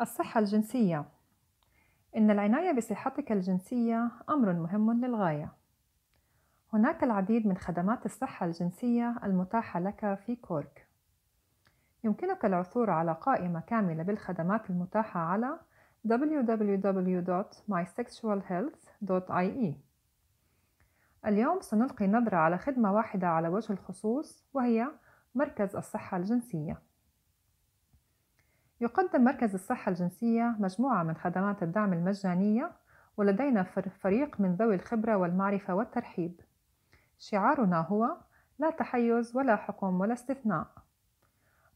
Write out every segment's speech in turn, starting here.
الصحة الجنسية إن العناية بصحتك الجنسية أمر مهم للغاية. هناك العديد من خدمات الصحة الجنسية المتاحة لك في كورك. يمكنك العثور على قائمة كاملة بالخدمات المتاحة على www.mysexualhealth.ie. اليوم سنلقي نظرة على خدمة واحدة على وجه الخصوص وهي مركز الصحة الجنسية. يقدم مركز الصحة الجنسية مجموعة من خدمات الدعم المجانية ولدينا فريق من ذوي الخبرة والمعرفة والترحيب. شعارنا هو لا تحيز ولا حكم ولا استثناء.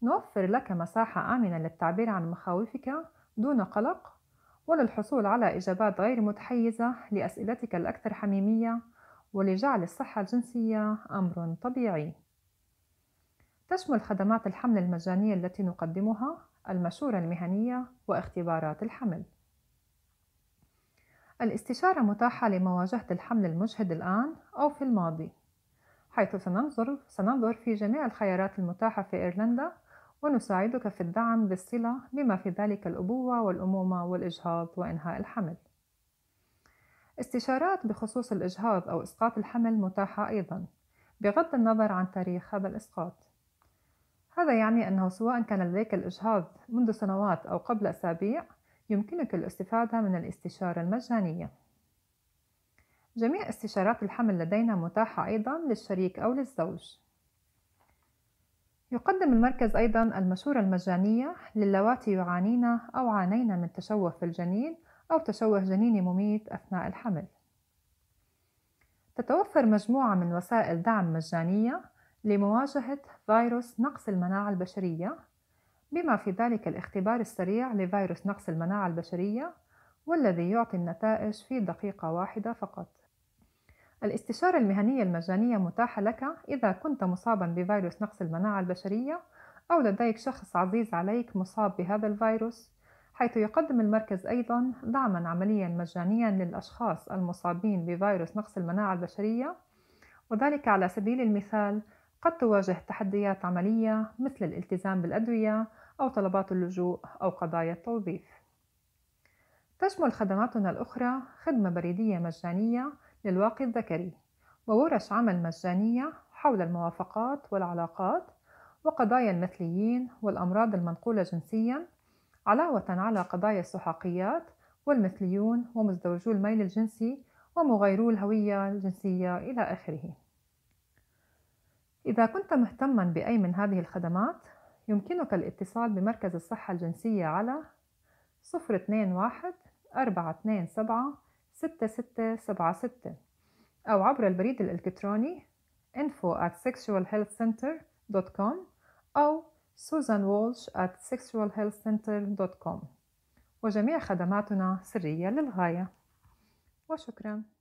نوفر لك مساحة آمنة للتعبير عن مخاوفك دون قلق وللحصول على إجابات غير متحيزة لأسئلتك الأكثر حميمية ولجعل الصحة الجنسية أمر طبيعي. تشمل خدمات الحمل المجانية التي نقدمها المشورة المهنية واختبارات الحمل. الاستشارة متاحة لمواجهة الحمل المجهد الآن أو في الماضي حيث سننظر, سننظر في جميع الخيارات المتاحة في إيرلندا ونساعدك في الدعم بالصلة بما في ذلك الأبوة والأمومة والإجهاض وإنهاء الحمل. استشارات بخصوص الإجهاض أو إسقاط الحمل متاحة أيضا بغض النظر عن تاريخ هذا الإسقاط هذا يعني أنه سواء كان لديك الإجهاض منذ سنوات أو قبل أسابيع يمكنك الاستفادة من الاستشارة المجانية. جميع استشارات الحمل لدينا متاحة أيضا للشريك أو للزوج. يقدم المركز أيضا المشورة المجانية للواتي يعانين أو عانين من تشوه في الجنين أو تشوه جنيني مميت أثناء الحمل. تتوفر مجموعة من وسائل دعم مجانية لمواجهة فيروس نقص المناعة البشرية بما في ذلك الاختبار السريع لفيروس نقص المناعة البشرية والذي يعطي النتائج في دقيقة واحدة فقط. الاستشارة المهنية المجانية متاحة لك إذا كنت مصابا بفيروس نقص المناعة البشرية أو لديك شخص عزيز عليك مصاب بهذا الفيروس حيث يقدم المركز أيضا دعما عمليا مجانيا للأشخاص المصابين بفيروس نقص المناعة البشرية وذلك على سبيل المثال قد تواجه تحديات عملية مثل الالتزام بالأدوية أو طلبات اللجوء أو قضايا التوظيف. تشمل خدماتنا الأخرى خدمة بريدية مجانية للواقي الذكري وورش عمل مجانية حول الموافقات والعلاقات وقضايا المثليين والأمراض المنقولة جنسيا علاوة على قضايا السحاقيات والمثليون ومزدوجو الميل الجنسي ومغيرو الهوية الجنسية إلى آخره. إذا كنت مهتما بأي من هذه الخدمات يمكنك الاتصال بمركز الصحة الجنسية على 021 427 6676 أو عبر البريد الإلكتروني info at sexualhealthcenter.com أو susan walsh at sexualhealthcenter.com وجميع خدماتنا سرية للغاية. وشكراً.